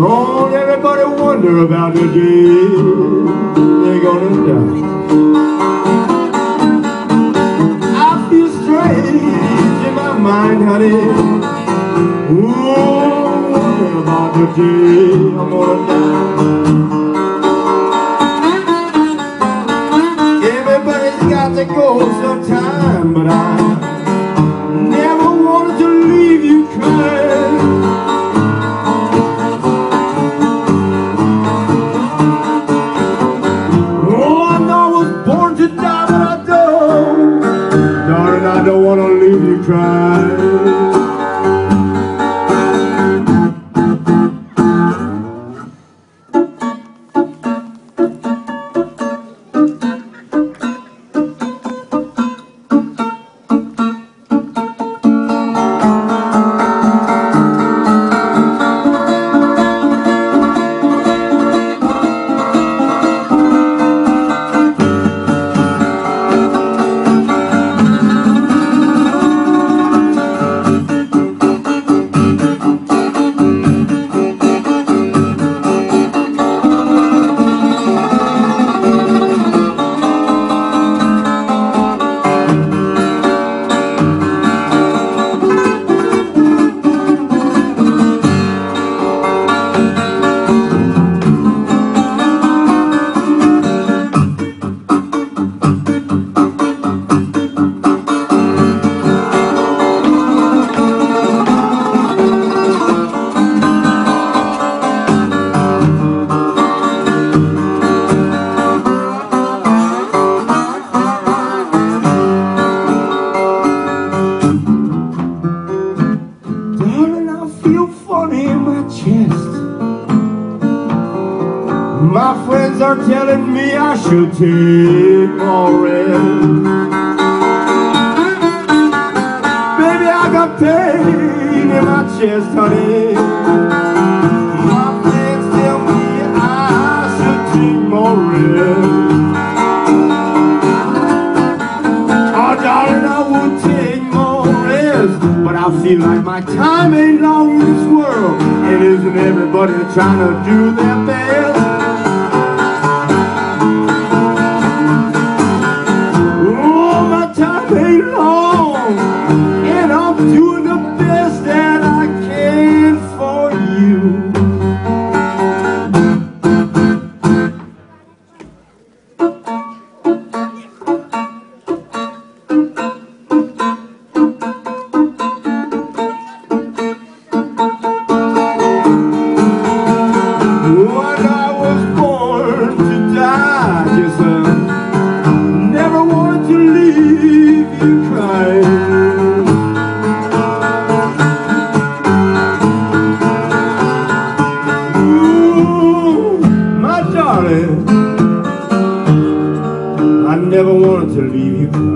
wonder about the day they're gonna die. I feel strange in my mind, honey. Ooh, wonder about the day I'm gonna die. Everybody's got to go sometime, but I leave My friends are telling me I should take more rest. Baby, I got pain in my chest, honey. My friends tell me I should take more rest. Oh, darling, I would take more rest, but I feel like my time ain't long in this world, and isn't everybody trying to do their best? I never wanted to leave you.